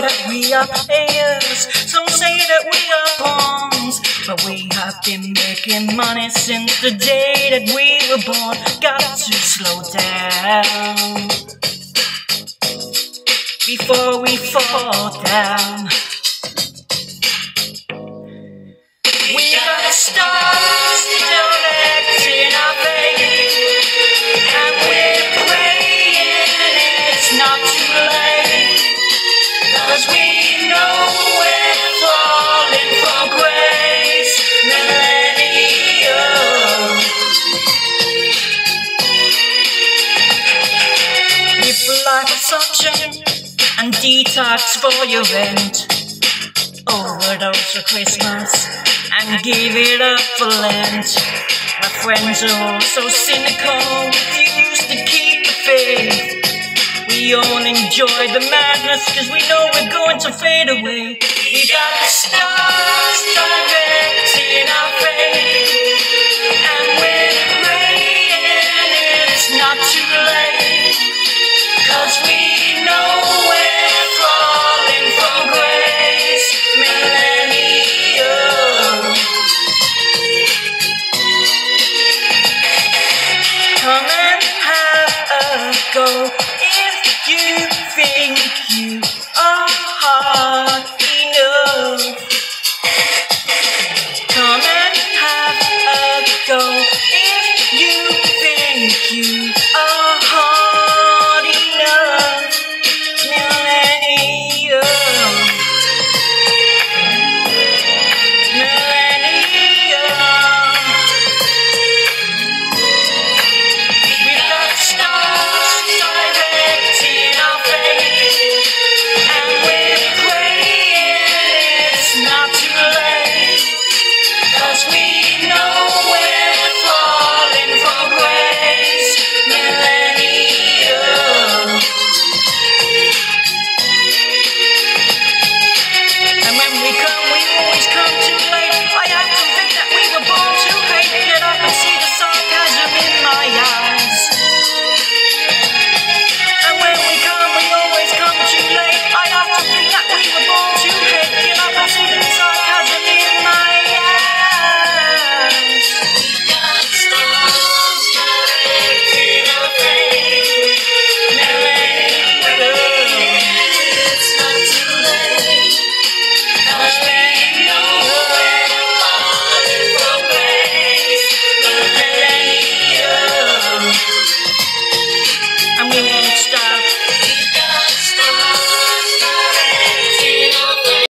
are players. Some say that we are pawns, but we have been making money since the day that we were born. Got to slow down before we fall down. We gotta stop Suction and detox for your rent, overdose for Christmas and give it up for Lent. My friends are all so cynical, refuse to keep the faith. We all enjoy the madness cause we know we're going to fade away. We gotta stop. go. If you think you